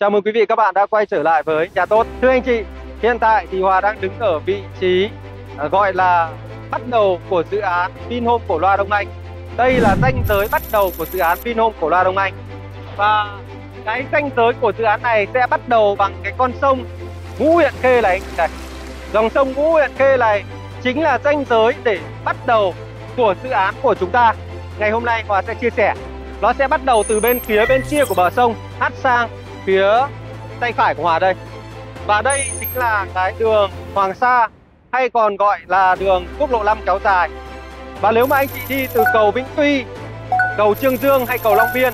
Chào mừng quý vị các bạn đã quay trở lại với Nhà Tốt. Thưa anh chị, hiện tại thì Hòa đang đứng ở vị trí à, gọi là bắt đầu của dự án Vinhome Cổ Loa Đông Anh. Đây là ranh giới bắt đầu của dự án Vinhome Cổ Loa Đông Anh. Và cái ranh giới của dự án này sẽ bắt đầu bằng cái con sông Ngũ Huyện Khê này anh chị này. Dòng sông Ngũ Huyện Khê này chính là ranh giới để bắt đầu của dự án của chúng ta. Ngày hôm nay Hòa sẽ chia sẻ. Nó sẽ bắt đầu từ bên phía bên kia của bờ sông Hát sang phía tay phải của Hòa đây. Và đây chính là cái đường Hoàng Sa hay còn gọi là đường quốc lộ 5 kéo dài. Và nếu mà anh chị đi từ cầu Vĩnh Tuy, cầu Trương Dương hay cầu Long Biên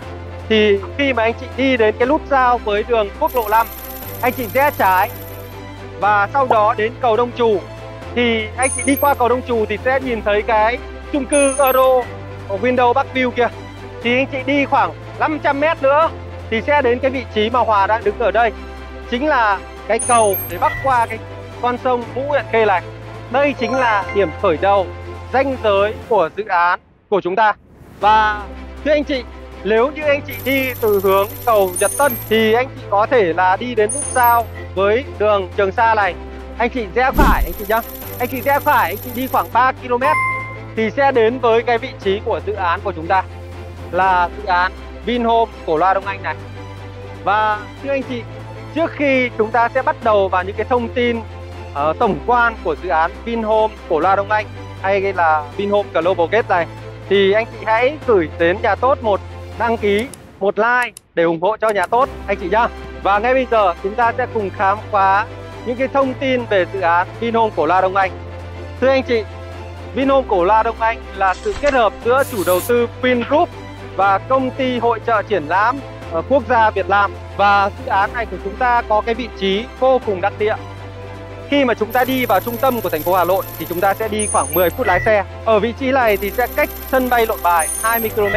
thì khi mà anh chị đi đến cái nút giao với đường quốc lộ 5 anh chị rẽ trái và sau đó đến cầu Đông Trù thì anh chị đi qua cầu Đông Trù thì sẽ nhìn thấy cái chung cư Euro ở window Bắc kia thì anh chị đi khoảng 500 mét nữa thì sẽ đến cái vị trí mà Hòa đang đứng ở đây. Chính là cái cầu để bắc qua cái con sông Vũ Huyện Khê này. Đây chính là điểm khởi đầu danh giới của dự án của chúng ta. Và thưa anh chị, nếu như anh chị đi từ hướng cầu Nhật Tân, thì anh chị có thể là đi đến nút giao với đường Trường Sa này. Anh chị rẽ phải, anh chị nhá. Anh chị rẽ phải, anh chị đi khoảng 3 km thì sẽ đến với cái vị trí của dự án của chúng ta. Là dự án Vinhome Cổ Loa Đông Anh này. Và thưa anh chị trước khi chúng ta sẽ bắt đầu vào những cái thông tin uh, tổng quan của dự án Vinhome Cổ Loa Đông Anh hay là Vinhome Global Gate này thì anh chị hãy gửi đến nhà tốt một đăng ký một like để ủng hộ cho nhà tốt anh chị nhá. Và ngay bây giờ chúng ta sẽ cùng khám phá những cái thông tin về dự án Vinhome Cổ Loa Đông Anh. Thưa anh chị Vinhome Cổ Loa Đông Anh là sự kết hợp giữa chủ đầu tư Vingroup và công ty hội trợ triển lãm quốc gia Việt Nam và dự án này của chúng ta có cái vị trí vô cùng đắc địa khi mà chúng ta đi vào trung tâm của thành phố Hà Nội thì chúng ta sẽ đi khoảng 10 phút lái xe. Ở vị trí này thì sẽ cách sân bay Nội Bài 20 km.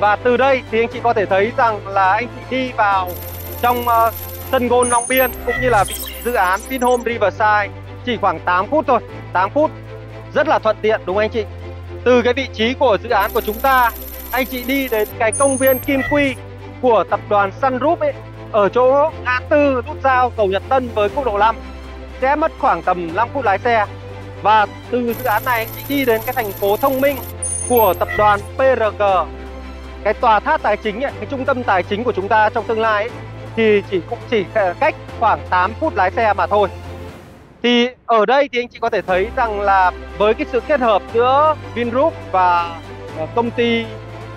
Và từ đây thì anh chị có thể thấy rằng là anh chị đi vào trong uh, sân golf Long Biên cũng như là dự án Vinhome Riverside chỉ khoảng 8 phút thôi, 8 phút. Rất là thuận tiện đúng không anh chị? Từ cái vị trí của dự án của chúng ta, anh chị đi đến cái công viên Kim Quy của tập đoàn Sun Group ấy ở chỗ ngã tư nút giao cầu Nhật Tân với quốc lộ 5 sẽ mất khoảng tầm 5 phút lái xe. Và từ dự án này anh chị đi đến cái thành phố thông minh của tập đoàn PRG cái tòa tháp tài chính ấy, cái trung tâm tài chính của chúng ta trong tương lai ấy, thì chỉ cũng chỉ ờ, cách khoảng 8 phút lái xe mà thôi. Thì ở đây thì anh chị có thể thấy rằng là với cái sự kết hợp giữa Vingroup và ờ, công ty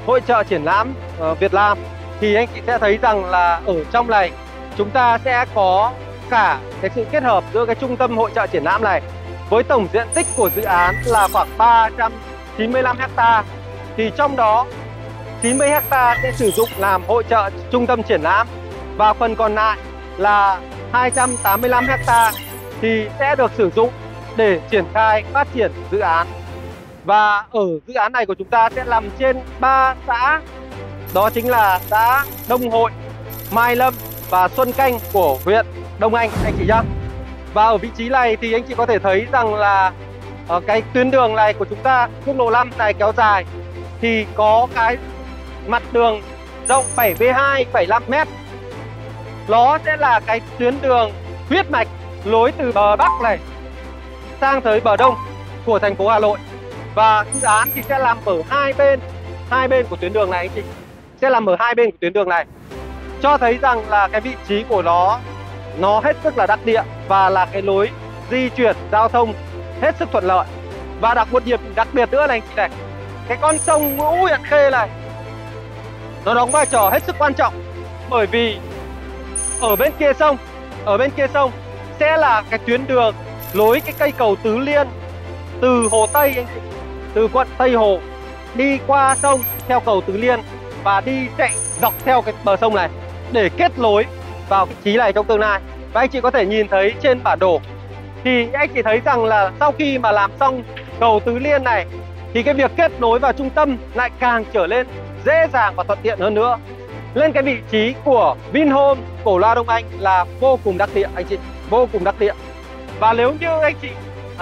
hội trợ triển lãm Việt Nam, thì anh chị sẽ thấy rằng là ở trong này, chúng ta sẽ có cả cái sự kết hợp giữa cái trung tâm hội trợ triển lãm này với tổng diện tích của dự án là khoảng 395 ha thì trong đó 90 ha sẽ sử dụng làm hội trợ trung tâm triển lãm và phần còn lại là 285 ha thì sẽ được sử dụng để triển khai phát triển dự án và ở dự án này của chúng ta sẽ nằm trên 3 xã đó chính là xã Đông Hội, Mai Lâm và Xuân Canh của huyện Đông Anh anh chị nhá. Và ở vị trí này thì anh chị có thể thấy rằng là ở cái tuyến đường này của chúng ta quốc lộ 5 này kéo dài thì có cái mặt đường rộng 72,5 m. Nó sẽ là cái tuyến đường huyết mạch lối từ bờ Bắc này sang tới bờ Đông của thành phố Hà Nội. Và dự án thì sẽ làm ở hai bên, hai bên của tuyến đường này anh chị. Sẽ làm ở hai bên của tuyến đường này. Cho thấy rằng là cái vị trí của nó nó hết sức là đắc địa và là cái lối di chuyển giao thông hết sức thuận lợi. Và đặc một điểm đặc biệt nữa này anh chị này cái con sông Ngũ Huyện Khê này nó đóng vai trò hết sức quan trọng. Bởi vì ở bên kia sông ở bên kia sông sẽ là cái tuyến đường lối cái cây cầu Tứ Liên từ Hồ Tây anh chị từ quận Tây Hồ đi qua sông theo cầu Tứ Liên và đi chạy dọc theo cái bờ sông này để kết nối vào vị trí này trong tương lai. Và anh chị có thể nhìn thấy trên bản đồ thì anh chị thấy rằng là sau khi mà làm xong cầu tứ liên này thì cái việc kết nối vào trung tâm lại càng trở lên dễ dàng và thuận tiện hơn nữa. Lên cái vị trí của Vinhome cổ loa Đông Anh là vô cùng đắc địa anh chị vô cùng đắc địa. Và nếu như anh chị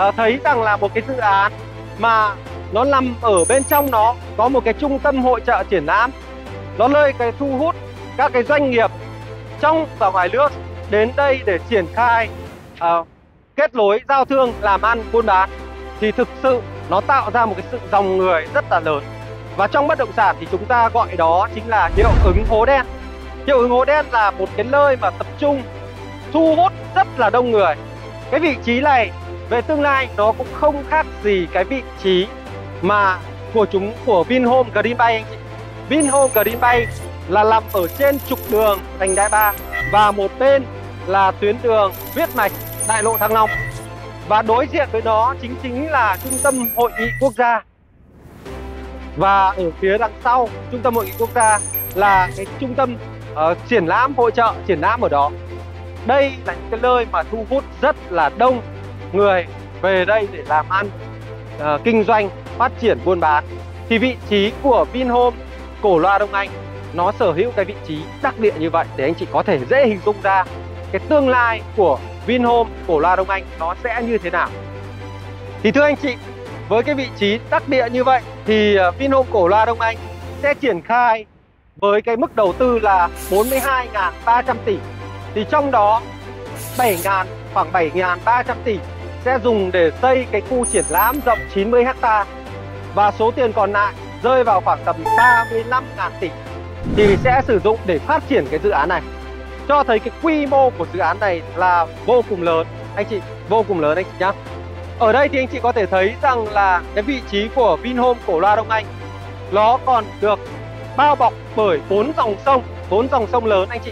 uh, thấy rằng là một cái dự án mà nó nằm ở bên trong nó có một cái trung tâm hội trợ triển lãm. Nó nơi cái thu hút các cái doanh nghiệp trong và ngoài nước đến đây để triển khai uh, kết nối giao thương làm ăn buôn bán. Thì thực sự nó tạo ra một cái sự dòng người rất là lớn. Và trong bất động sản thì chúng ta gọi đó chính là hiệu ứng hố đen. Hiệu ứng hố đen là một cái nơi mà tập trung thu hút rất là đông người. Cái vị trí này về tương lai nó cũng không khác gì cái vị trí mà của chúng của Vinhome Green Bay anh chị. Vinhome Green Bay là nằm ở trên trục đường thành đại ba. Và một bên là tuyến đường huyết mạch đại lộ thăng long. Và đối diện với nó chính chính là trung tâm hội nghị quốc gia. Và ở phía đằng sau trung tâm hội nghị quốc gia là cái trung tâm uh, triển lãm hội trợ triển lãm ở đó. Đây là những cái nơi mà thu hút rất là đông người về đây để làm ăn uh, kinh doanh phát triển buôn bán, thì vị trí của Vinhome, Cổ Loa Đông Anh, nó sở hữu cái vị trí đắc địa như vậy để anh chị có thể dễ hình dung ra cái tương lai của Vinhome, Cổ Loa Đông Anh nó sẽ như thế nào. Thì thưa anh chị, với cái vị trí đắc địa như vậy thì ờ, Vinhome, Cổ Loa Đông Anh sẽ triển khai với cái mức đầu tư là 42.300 tỷ. Thì trong đó 7.000 khoảng 7.300 tỷ sẽ dùng để xây cái khu triển lãm rộng 90 hectare và số tiền còn lại rơi vào khoảng tầm 35 ngàn tỷ thì sẽ sử dụng để phát triển cái dự án này. Cho thấy cái quy mô của dự án này là vô cùng lớn. Anh chị, vô cùng lớn anh chị nhá. Ở đây thì anh chị có thể thấy rằng là cái vị trí của Vinhome Cổ Loa Đông Anh, nó còn được bao bọc bởi bốn dòng sông, bốn dòng sông lớn anh chị.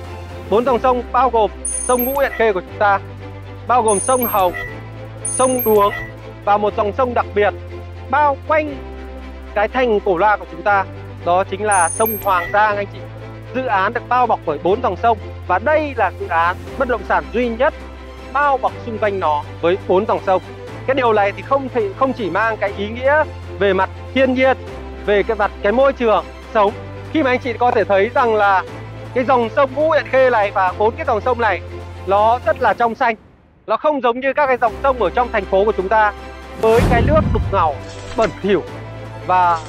Bốn dòng sông bao gồm sông Ngũ Huyện Khê của chúng ta, bao gồm sông Hồng, sông Đuống và một dòng sông đặc biệt bao quanh cái thành Cổ Loa của chúng ta, đó chính là sông Hoàng Giang anh chị. Dự án được bao bọc bởi bốn dòng sông và đây là dự án bất động sản duy nhất bao bọc xung quanh nó với bốn dòng sông. Cái điều này thì không thể, không chỉ mang cái ý nghĩa về mặt thiên nhiên, về cái mặt cái môi trường sống. Khi mà anh chị có thể thấy rằng là cái dòng sông Ngũ Huyện Khê này và bốn cái dòng sông này, nó rất là trong xanh. Nó không giống như các cái dòng sông ở trong thành phố của chúng ta, với cái nước đục ngầu, bẩn thỉu và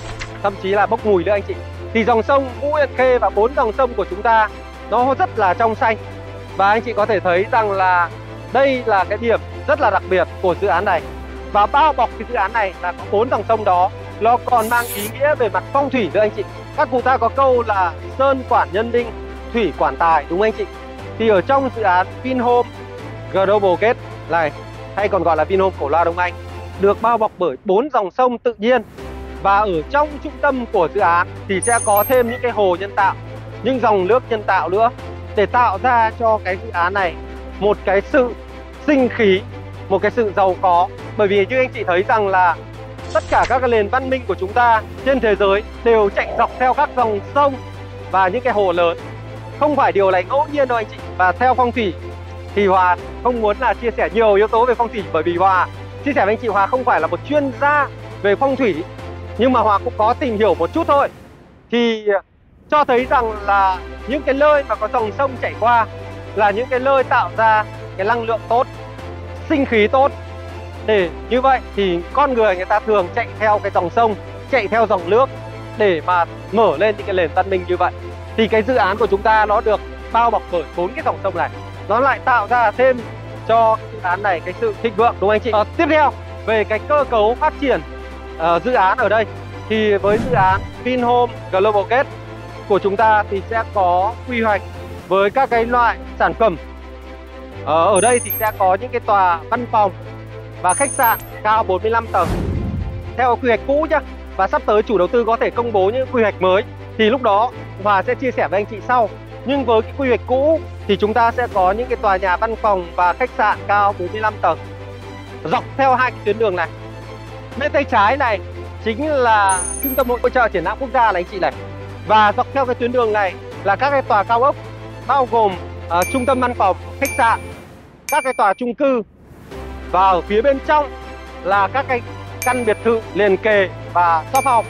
thậm chí là bốc mùi nữa anh chị. Thì dòng sông Vũ Yên Khê và bốn dòng sông của chúng ta, nó rất là trong xanh. Và anh chị có thể thấy rằng là đây là cái điểm rất là đặc biệt của dự án này. Và bao bọc cái dự án này là có bốn dòng sông đó. Nó còn mang ý nghĩa về mặt phong thủy nữa anh chị. Các cụ ta có câu là sơn quản nhân đinh, thủy quản tài, đúng không anh chị? Thì ở trong dự án Vinhome Global Gate này, hay còn gọi là Vinhome Cổ Loa Đông Anh, được bao bọc bởi bốn dòng sông tự nhiên và ở trong trung tâm của dự án thì sẽ có thêm những cái hồ nhân tạo, những dòng nước nhân tạo nữa. Để tạo ra cho cái dự án này một cái sự sinh khí, một cái sự giàu có. Bởi vì như anh chị thấy rằng là tất cả các cái nền văn minh của chúng ta trên thế giới đều chạy dọc theo các dòng sông và những cái hồ lớn. Không phải điều này ngẫu nhiên đâu anh chị. Và theo phong thủy thì Hòa không muốn là chia sẻ nhiều yếu tố về phong thủy bởi vì Hòa, chia sẻ với anh chị Hòa không phải là một chuyên gia về phong thủy nhưng mà Hòa cũng có tìm hiểu một chút thôi. Thì ờ, cho thấy rằng là những cái nơi mà có dòng sông chảy qua là những cái nơi tạo ra cái năng lượng tốt sinh khí tốt. Để như vậy thì con người người ta thường chạy theo cái dòng sông chạy theo dòng nước để mà mở lên những cái nền văn minh như vậy. Thì cái dự án của chúng ta nó được bao bọc bởi bốn cái dòng sông này. Nó lại tạo ra thêm cho dự án này cái sự thịnh vượng đúng không anh chị? À, tiếp theo về cái cơ cấu phát triển uh, dự án ở đây. Thì với dự án Vinhome Global Gate của chúng ta thì sẽ có quy hoạch với các cái loại sản phẩm. Uh, ở đây thì sẽ có những cái tòa văn phòng và khách sạn cao 45 tầng. Theo quy hoạch cũ nhá và sắp tới chủ đầu tư có thể công bố những quy hoạch mới thì lúc đó Hòa sẽ chia sẻ với anh chị sau. Nhưng với cái quy hoạch cũ thì chúng ta sẽ có những cái tòa nhà văn phòng và khách sạn cao 45 tầng. Dọc theo hai cái tuyến đường này bên tay trái này chính là trung tâm hội trợ triển lãm quốc gia này anh chị này. Và dọc theo cái tuyến đường này là các cái tòa cao ốc bao gồm uh, trung tâm văn phòng khách sạn các cái tòa chung cư. Và ở phía bên trong là các cái căn biệt thự liền kề và shop house.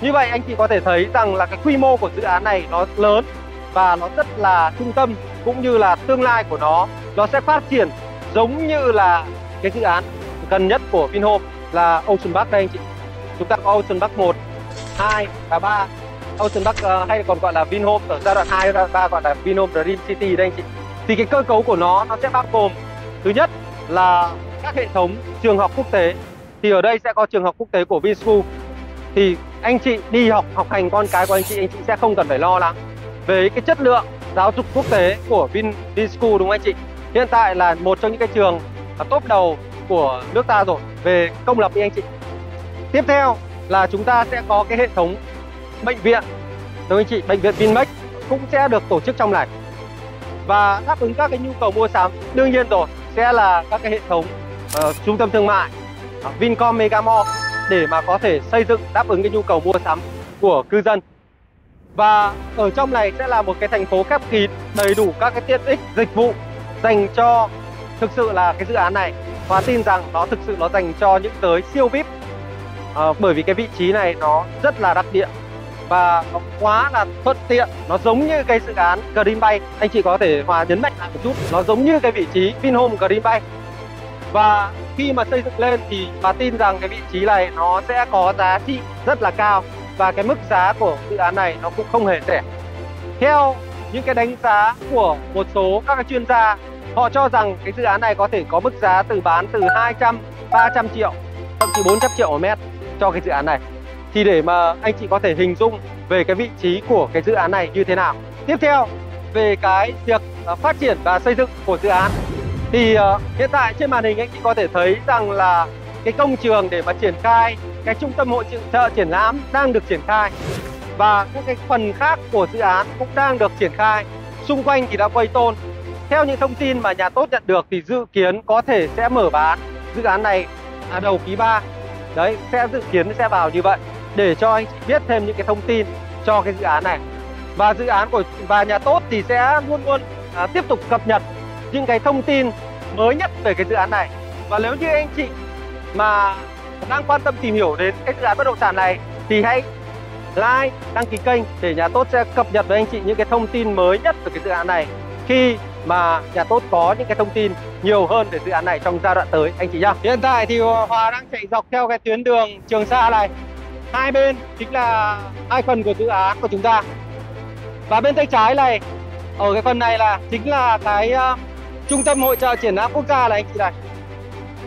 Như vậy anh chị có thể thấy rằng là cái quy mô của dự án này nó lớn và nó rất là trung tâm cũng như là tương lai của nó. Nó sẽ phát triển giống như là cái dự án gần nhất của Vinhome là Ocean Park đây anh chị chúng ta có Ocean Park 1 2 và 3 Ocean Park uh, hay còn gọi là Vinhome ở giai đoạn 2 giai đoạn 3 gọi là Vinhome Dream City đây anh chị. Thì cái cơ cấu của nó nó sẽ bao gồm thứ nhất là các hệ thống trường học quốc tế. Thì ở đây sẽ có trường học quốc tế của Vinschool. Thì anh chị đi học học hành con cái của anh chị anh chị sẽ không cần phải lo lắng về cái chất lượng giáo dục quốc tế của Vin Vinschool đúng không anh chị? Hiện tại là một trong những cái trường à, top đầu của nước ta rồi. Về công lập đi anh chị. Tiếp theo là chúng ta sẽ có cái hệ thống bệnh viện. Đúng anh chị? Bệnh viện Vinmec cũng sẽ được tổ chức trong này. Và đáp ứng các cái nhu cầu mua sắm đương nhiên rồi sẽ là các cái hệ thống uh, trung tâm thương mại uh, Vincom Megamall để mà có thể xây dựng đáp ứng cái nhu cầu mua sắm của cư dân. Và ở trong này sẽ là một cái thành phố khép kín đầy đủ các cái tiện ích dịch vụ dành cho thực sự là cái dự án này và tin rằng nó thực sự nó dành cho những tới siêu vip. À, bởi vì cái vị trí này nó rất là đặc địa và nó quá là thuận tiện. Nó giống như cái dự án Green Bay. Anh chị có thể hòa nhấn mạnh lại một chút nó giống như cái vị trí Vinhome Green Bay. Và khi mà xây dựng lên thì bà tin rằng cái vị trí này nó sẽ có giá trị rất là cao và cái mức giá của dự án này nó cũng không hề rẻ. Theo những cái đánh giá của một số các chuyên gia họ cho rằng cái dự án này có thể có mức giá từ bán từ 200 300 triệu thậm chí 400 triệu một mét cho cái dự án này. Thì để mà anh chị có thể hình dung về cái vị trí của cái dự án này như thế nào. Tiếp theo về cái việc à, phát triển và xây dựng của dự án. Thì uh, hiện tại trên màn hình anh chị có thể thấy rằng là cái công trường để mà triển khai cái trung tâm hội trợ triển lãm đang được triển khai. Và các cái phần khác của dự án cũng đang được triển khai. Xung quanh thì đã quay tôn theo những thông tin mà nhà tốt nhận được thì dự kiến có thể sẽ mở bán dự án này à, đầu quý 3 đấy sẽ dự kiến sẽ vào như vậy. Để cho anh chị biết thêm những cái thông tin cho cái dự án này. Và dự án của và nhà tốt thì sẽ luôn luôn à, tiếp tục cập nhật những cái thông tin mới nhất về cái dự án này. Và nếu như anh chị mà đang quan tâm tìm hiểu đến cái dự án bất động sản này thì hãy like đăng ký kênh để nhà tốt sẽ cập nhật với anh chị những cái thông tin mới nhất về cái dự án này khi mà nhà tốt có những cái thông tin nhiều hơn về dự án này trong giai đoạn tới anh chị nhá. Hiện tại thì Hòa đang chạy dọc theo cái tuyến đường Trường Sa này. Hai bên chính là hai phần của dự án của chúng ta. Và bên tay trái này ở cái phần này là chính là cái uh, trung tâm hội trợ triển lãm quốc gia này anh chị này.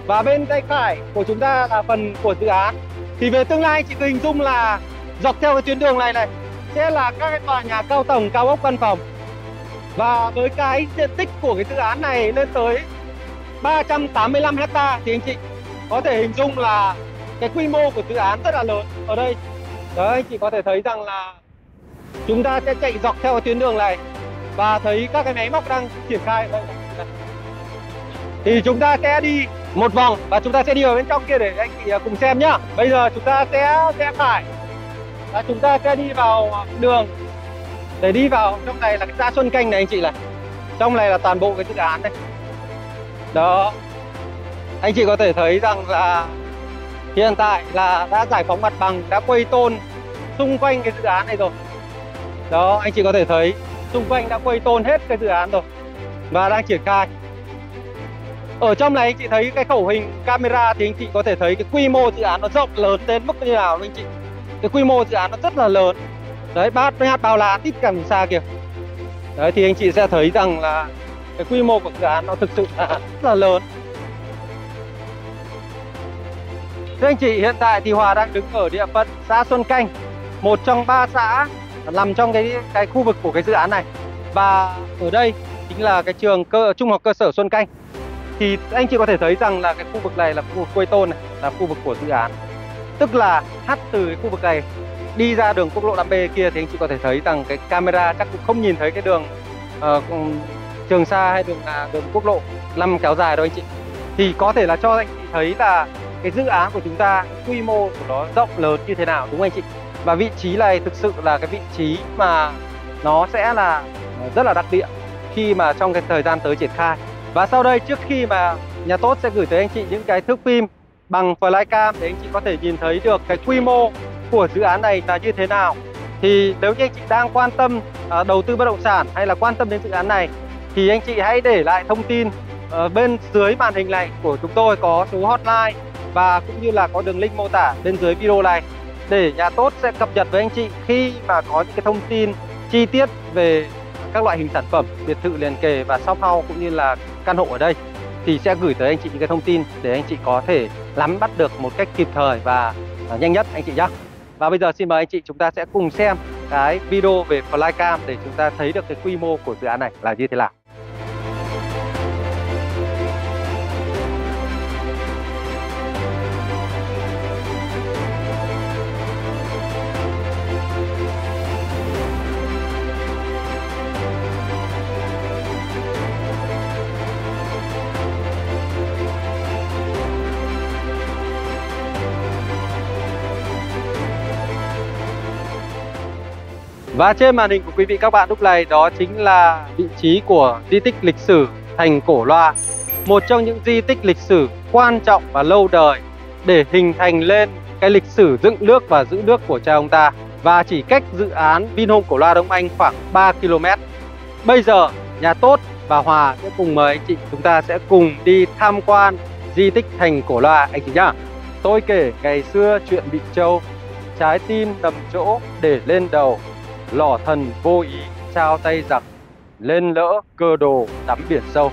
Và bên tay phải của chúng ta là phần của dự án. Thì về tương lai chị cứ hình dung là dọc theo cái tuyến đường này này sẽ là các cái tòa nhà cao tầng cao ốc văn phòng và với cái diện tích của cái dự án này lên tới 385 hecta thì anh chị có thể hình dung là cái quy mô của dự án rất là lớn ở đây. Đấy, anh chị có thể thấy rằng là chúng ta sẽ chạy dọc theo cái tuyến đường này và thấy các cái máy móc đang triển khai ở đây. Thì chúng ta sẽ đi một vòng và chúng ta sẽ đi vào bên trong kia để anh chị cùng xem nhá. Bây giờ chúng ta sẽ sẽ phải và chúng ta sẽ đi vào đường để đi vào, trong này là cái xã Xuân Canh này anh chị này. Trong này là toàn bộ cái dự án đây đó. Anh chị có thể thấy rằng là hiện tại là đã giải phóng mặt bằng, đã quây tôn xung quanh cái dự án này rồi. Đó, anh chị có thể thấy xung quanh đã quây tôn hết cái dự án rồi và đang triển khai. Ở trong này anh chị thấy cái khẩu hình camera thì anh chị có thể thấy cái quy mô dự án nó rộng lớn đến mức như nào anh chị. Cái quy mô dự án nó rất là lớn đấy bát hạt bao lá tít càng xa kìa đấy thì anh chị sẽ thấy rằng là cái quy mô của dự án nó thực sự là rất là lớn Thưa anh chị, hiện tại thì Hòa đang đứng ở địa phận xã Xuân Canh, một trong ba xã nằm trong cái cái khu vực của cái dự án này. Và ở đây chính là cái trường cơ trung học cơ sở Xuân Canh. Thì anh chị có thể thấy rằng là cái khu vực này là khu vực quê tôn này, là khu vực của dự án. Tức là hát từ cái khu vực này đi ra đường quốc lộ 5B kia thì anh chị có thể thấy rằng cái camera chắc cũng không nhìn thấy cái đường uh, Trường Sa hay đường là đường quốc lộ 5 kéo dài đâu anh chị. Thì có thể là cho anh chị thấy là cái dự án của chúng ta quy mô của nó rộng lớn như thế nào đúng không anh chị? Và vị trí này thực sự là cái vị trí mà nó sẽ là ờ, rất là đặc địa khi mà trong cái thời gian tới triển khai. Và sau đây trước khi mà nhà tốt sẽ gửi tới anh chị những cái thước phim bằng flycam để anh chị có thể nhìn thấy được cái quy mô của dự án này là như thế nào thì nếu như anh chị đang quan tâm uh, đầu tư bất động sản hay là quan tâm đến dự án này thì anh chị hãy để lại thông tin uh, bên dưới màn hình này của chúng tôi có số hotline và cũng như là có đường link mô tả bên dưới video này để nhà tốt sẽ cập nhật với anh chị khi mà có những cái thông tin chi tiết về các loại hình sản phẩm biệt thự liền kề và shop house cũng như là căn hộ ở đây thì sẽ gửi tới anh chị những cái thông tin để anh chị có thể nắm bắt được một cách kịp thời và à, nhanh nhất anh chị nhé. Và bây giờ xin mời anh chị chúng ta sẽ cùng xem cái video về flycam để chúng ta thấy được cái quy mô của dự án này là như thế nào. Và trên màn hình của quý vị các bạn lúc này đó chính là vị trí của di tích lịch sử thành Cổ Loa, Một trong những di tích lịch sử quan trọng và lâu đời để hình thành lên cái lịch sử dựng nước và giữ nước của cha ông ta. Và chỉ cách dự án Vinhome Cổ Loa Đông Anh khoảng 3 km Bây giờ, nhà tốt và Hòa sẽ cùng mời anh chị chúng ta sẽ cùng đi tham quan di tích thành Cổ Loa. Anh chị nhá, Tôi kể ngày xưa chuyện bị châu, Trái tim tầm chỗ để lên đầu lò thần vô ý, trao tay giặc, lên lỡ cơ đồ tắm biển sâu.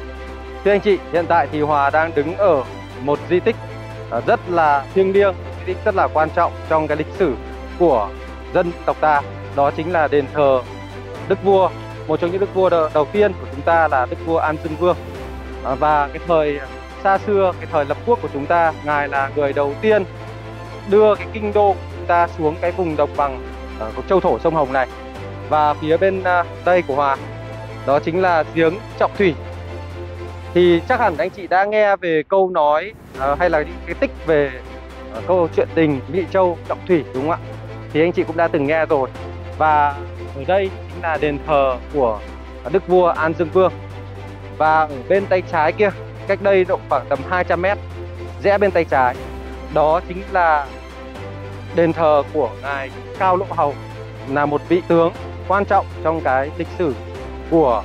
Thưa anh chị, hiện tại thì hòa đang đứng ở một di tích à, rất là thiêng liêng, di tích rất là quan trọng trong cái lịch sử của dân tộc ta. Đó chính là đền thờ đức vua, một trong những đức vua đầu tiên của chúng ta là đức vua an dương vương. À, và cái thời xa xưa, cái thời lập quốc của chúng ta, ngài là người đầu tiên đưa cái kinh đô của chúng ta xuống cái vùng đồng bằng à, của châu thổ sông hồng này và phía bên tây đây của Hòa. Đó chính là giếng Trọng Thủy. Thì chắc hẳn anh chị đã nghe về câu nói uh, hay là những cái tích về uh, câu chuyện tình Mỹ Châu Trọng Thủy đúng không ạ? Thì anh chị cũng đã từng nghe rồi. Và ở đây chính là đền thờ của Đức vua An Dương Vương. Và ở bên tay trái kia cách đây rộng khoảng tầm 200 mét rẽ bên tay trái đó chính là đền thờ của ngài Cao Lộ Hầu là một vị tướng quan trọng trong cái lịch sử của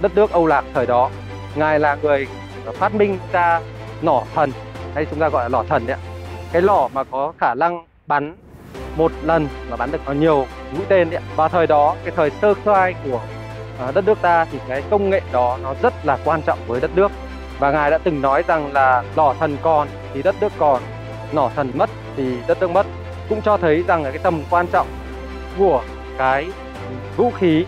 đất nước Âu Lạc thời đó. Ngài là người phát minh ra nỏ thần, hay chúng ta gọi là lò thần đấy ạ. Cái lò mà có khả năng bắn một lần mà bắn được nhiều mũi tên đấy ạ. Và thời đó, cái thời sơ khai của à, đất nước ta thì cái công nghệ đó nó rất là quan trọng với đất nước và ngài đã từng nói rằng là lò thần còn thì đất nước còn nỏ thần mất thì đất nước mất cũng cho thấy rằng là cái tầm quan trọng của cái vũ khí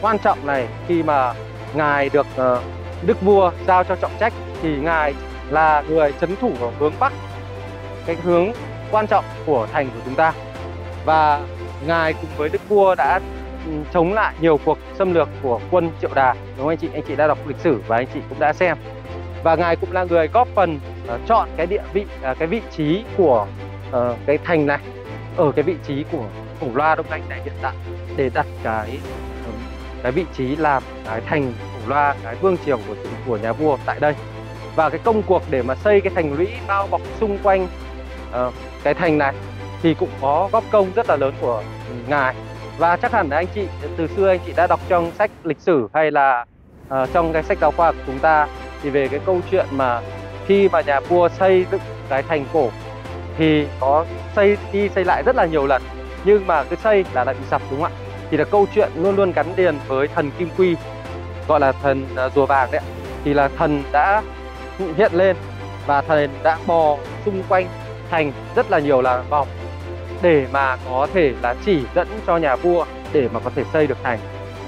quan trọng này khi mà ngài được ờ, đức vua giao cho trọng trách thì ngài là người chấn thủ ở hướng bắc cái hướng quan trọng của thành của chúng ta. Và ngài cùng với đức vua đã ừ, chống lại nhiều cuộc xâm lược của quân triệu đà đúng không anh chị? Anh chị đã đọc lịch sử và anh chị cũng đã xem. Và ngài cũng là người góp phần uh, chọn cái địa vị uh, cái vị trí của uh, cái thành này ở cái vị trí của cổ loa đông anh này hiện tại để đặt cái cái vị trí làm cái thành cổ loa cái vương triều của của nhà vua tại đây. Và cái công cuộc để mà xây cái thành lũy bao bọc xung quanh uh, cái thành này thì cũng có góp công rất là lớn của ngài. Và chắc hẳn là anh chị từ xưa anh chị đã đọc trong sách lịch sử hay là uh, trong cái sách giáo khoa của chúng ta thì về cái câu chuyện mà khi mà nhà vua xây dựng cái thành cổ thì có xây đi xây lại rất là nhiều lần nhưng mà cứ xây là lại bị sập đúng không ạ? Thì là câu chuyện luôn luôn gắn liền với thần kim quy gọi là thần à, rùa vàng đấy ạ. Thì là thần đã hiện lên và thần đã bò xung quanh thành rất là nhiều là vòng để mà có thể là chỉ dẫn cho nhà vua để mà có thể xây được thành.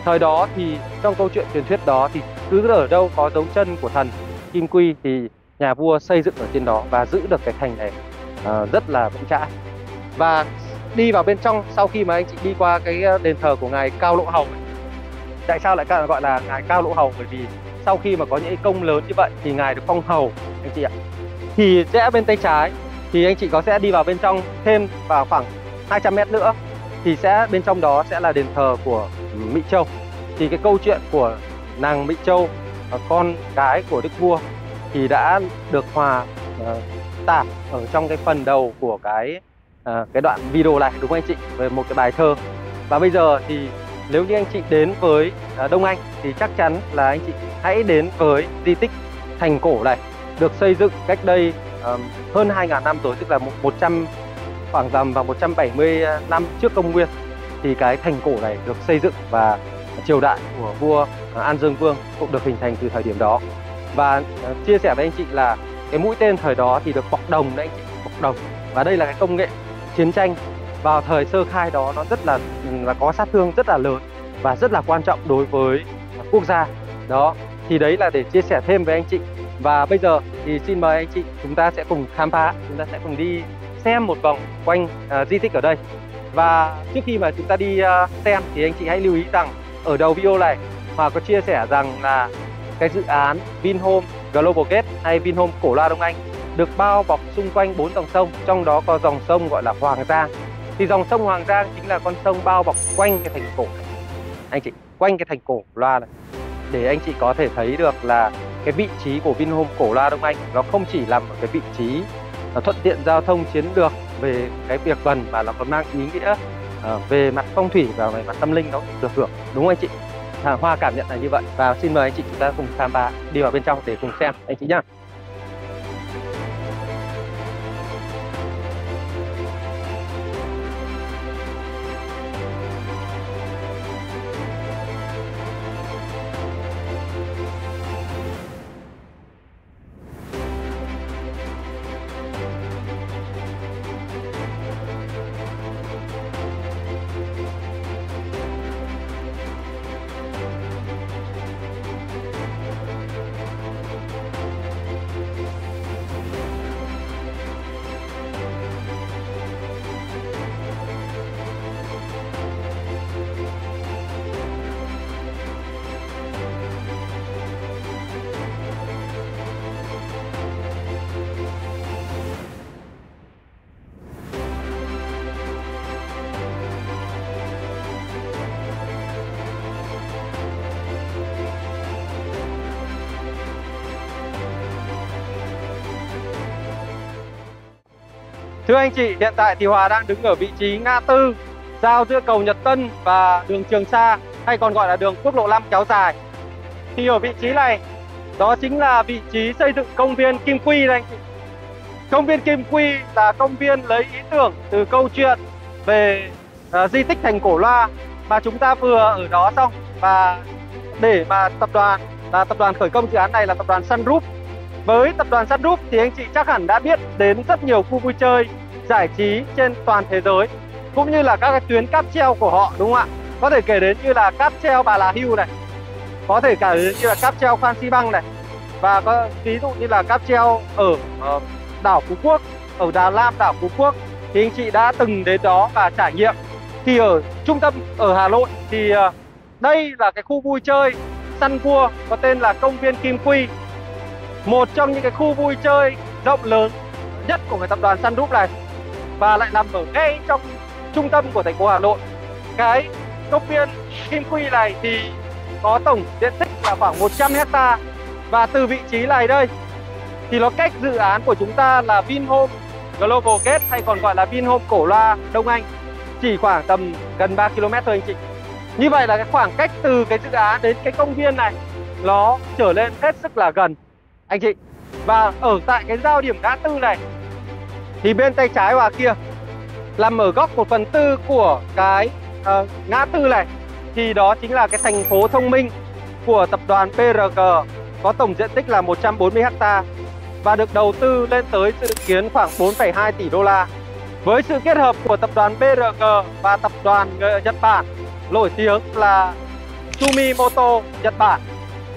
Thời đó thì trong câu chuyện truyền thuyết đó thì cứ ở đâu có dấu chân của thần kim quy thì nhà vua xây dựng ở trên đó và giữ được cái thành này uh, rất là vững chãi. Và đi vào bên trong sau khi mà anh chị đi qua cái ờ, đền thờ của ngài Cao Lỗ Hầu tại sao lại gọi là ngài Cao Lỗ Hầu bởi vì sau khi mà có những công lớn như vậy thì ngài được phong hầu anh chị ạ. Thì rẽ bên tay trái thì anh chị có sẽ đi vào bên trong thêm vào khoảng 200 mét nữa thì sẽ bên trong đó sẽ là đền thờ của Mỹ Châu. Thì cái câu chuyện của nàng Mỹ Châu ờ, con gái của đức vua thì đã được hòa uh, tả ở trong cái phần đầu của cái à, cái đoạn video này đúng không anh chị về một cái bài thơ và bây giờ thì nếu như anh chị đến với à, Đông Anh thì chắc chắn là anh chị hãy đến với di tích thành cổ này được xây dựng cách đây hơn 2.000 năm rồi tức là 100 khoảng tầm vào 170 ờ, năm trước công nguyên thì cái thành cổ này được xây dựng và triều đại của vua An Dương Vương cũng được hình thành từ thời điểm đó. Và chia sẻ với anh chị là cái mũi tên thời đó thì được bọc đồng đấy anh chị, bọc đồng. Và đây là cái công nghệ chiến tranh vào thời sơ khai đó nó rất là ừ, là có sát thương rất là lớn và rất là quan trọng đối với quốc gia. Đó, thì đấy là để chia sẻ thêm với anh chị. Và bây giờ thì xin mời anh chị chúng ta sẽ cùng khám phá, chúng ta sẽ cùng đi xem một vòng quanh uh, di tích ở đây. Và trước khi mà chúng ta đi uh, xem thì anh chị hãy lưu ý rằng ở đầu video này Hòa có chia sẻ rằng là cái dự án Vinhome Global Gate hay Vinhome Cổ Loa Đông Anh được bao bọc xung quanh bốn dòng sông, trong đó có dòng sông gọi là Hoàng Giang. Thì dòng sông Hoàng Giang chính là con sông bao bọc quanh cái thành cổ. Anh chị, quanh cái thành cổ loa này. Để anh chị có thể thấy được là cái vị trí của Vinhome Cổ Loa Đông Anh nó không chỉ nằm ở cái vị trí thuận tiện giao thông chiến lược về cái việc gần mà nó còn mang ý nghĩa uh, về mặt phong thủy và về mặt tâm linh nó được hưởng đúng không anh chị à, Hoa cảm nhận là như vậy và xin mời anh chị chúng ta cùng tham gia đi vào bên trong để cùng xem anh chị nhá Thưa anh chị, hiện tại thì Hòa đang đứng ở vị trí ngã tư giao giữa cầu Nhật Tân và đường Trường Sa hay còn gọi là đường quốc lộ 5 kéo dài. Thì ở vị trí này đó chính là vị trí xây dựng công viên Kim Quy đây anh chị. Công viên Kim Quy là công viên lấy ý tưởng từ câu chuyện về uh, di tích thành cổ loa mà chúng ta vừa ở đó xong và để mà tập đoàn là tập đoàn khởi công dự án này là tập đoàn Sun Group với tập đoàn Sun Group thì anh chị chắc hẳn đã biết đến rất nhiều khu vui chơi, giải trí trên toàn thế giới cũng như là các cái tuyến cáp treo của họ đúng không ạ? Có thể kể đến như là cáp treo Bà Là Hưu này, có thể kể đến như là cáp treo Phan Xi Băng này và có ví dụ như là cáp treo ở ờ, đảo Phú Quốc, ở Đà Lam đảo Phú Quốc thì anh chị đã từng đến đó và trải nghiệm. Thì ở trung tâm ở Hà Nội thì ờ, đây là cái khu vui chơi săn cua có tên là công viên Kim Quy một trong những cái khu vui chơi rộng lớn nhất của cái tập đoàn Sun Group này và lại nằm ở ngay trong trung tâm của thành phố Hà Nội. Cái công viên Kim Quy này thì có tổng diện tích là khoảng 100 hecta và từ vị trí này đây, thì nó cách dự án của chúng ta là Vinhome Global Gate hay còn gọi là Vinhome Cổ Loa Đông Anh chỉ khoảng tầm gần 3 km thôi anh chị. Như vậy là cái khoảng cách từ cái dự án đến cái công viên này, nó trở lên hết sức là gần anh chị và ở tại cái giao điểm ngã tư này thì bên tay trái và kia nằm ở góc 1 phần tư của cái uh, ngã tư này thì đó chính là cái thành phố thông minh của tập đoàn PRG có tổng diện tích là 140 ha và được đầu tư lên tới dự kiến khoảng 4,2 tỷ đô la. Với sự kết hợp của tập đoàn PRG và tập đoàn ờ, Nhật Bản nổi tiếng là Sumimoto Nhật Bản.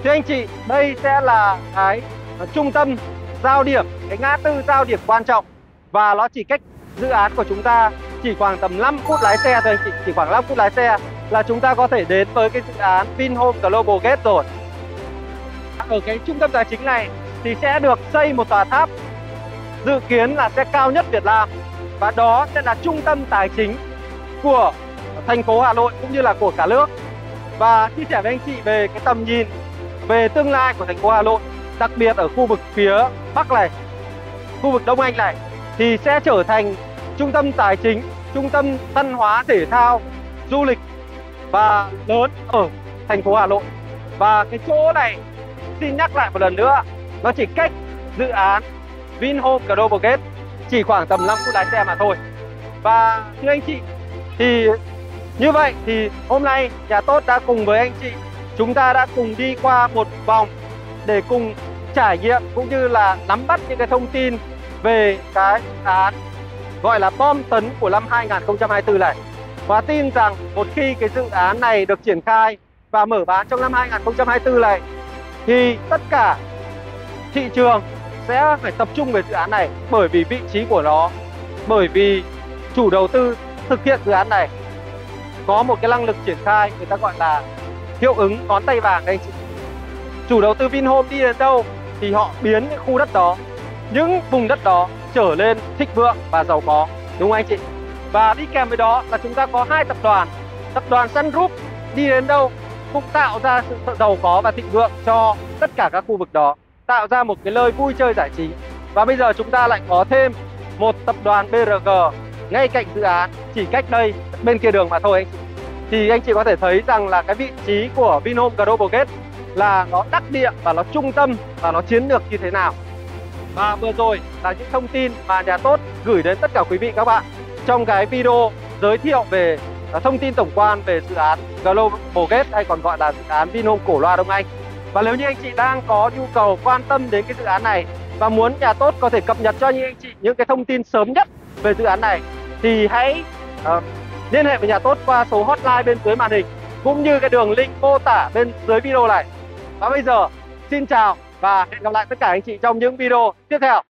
Thưa anh chị, đây sẽ là cái trung tâm giao điểm, cái ngã tư giao điểm quan trọng. Và nó chỉ cách dự án của chúng ta chỉ khoảng tầm 5 phút lái xe thôi chị chỉ khoảng 5 phút lái xe là chúng ta có thể đến với cái dự án Vinhome Global Gate rồi. Ở cái trung tâm tài chính này thì sẽ được xây một tòa tháp dự kiến là sẽ cao nhất Việt Nam. Và đó sẽ là trung tâm tài chính của thành phố Hà Nội cũng như là của cả nước. Và chia sẻ với anh chị về cái tầm nhìn về tương lai của thành phố Hà Nội đặc biệt ở khu vực phía Bắc này, khu vực Đông Anh này thì sẽ trở thành trung tâm tài chính, trung tâm văn hóa thể thao, du lịch và lớn ở thành phố Hà Nội. Và cái chỗ này xin nhắc lại một lần nữa, nó chỉ cách dự án Vinhome Global Gate chỉ khoảng tầm 5 phút lái xe mà thôi. và thưa anh chị thì như vậy thì hôm nay nhà tốt đã cùng với anh chị chúng ta đã cùng đi qua một vòng để cùng trải nghiệm cũng như là nắm bắt những cái thông tin về cái dự án gọi là bom tấn của năm 2024 này. Và tin rằng một khi cái dự án này được triển khai và mở bán trong năm 2024 này thì tất cả thị trường sẽ phải tập trung về dự án này bởi vì vị trí của nó, bởi vì chủ đầu tư thực hiện dự án này có một cái năng lực triển khai người ta gọi là hiệu ứng ngón tay vàng đây anh chị. Chủ đầu tư Vinhome đi đến đâu thì họ biến những khu đất đó, những vùng đất đó trở lên thịnh vượng và giàu có, đúng không anh chị? Và đi kèm với đó là chúng ta có hai tập đoàn, tập đoàn Sun Group đi đến đâu cũng tạo ra sự giàu có và thịnh vượng cho tất cả các khu vực đó, tạo ra một cái nơi vui chơi giải trí. Và bây giờ chúng ta lại có thêm một tập đoàn BRG ngay cạnh dự án chỉ cách đây bên kia đường mà thôi anh chị thì anh chị có thể thấy rằng là cái vị trí của Vinhome Global Gate là nó đắc địa và nó trung tâm và nó chiến lược như thế nào và vừa rồi là những thông tin mà nhà tốt gửi đến tất cả quý vị các bạn trong cái video giới thiệu về à, thông tin tổng quan về dự án Global Gate hay còn gọi là dự án Vinhome Cổ Loa Đông Anh và nếu như anh chị đang có nhu cầu quan tâm đến cái dự án này và muốn nhà tốt có thể cập nhật cho những anh chị những cái thông tin sớm nhất về dự án này thì hãy uh, liên hệ với nhà tốt qua số hotline bên dưới màn hình cũng như cái đường link mô tả bên dưới video này. Và bây giờ, xin chào và hẹn gặp lại tất cả anh chị trong những video tiếp theo.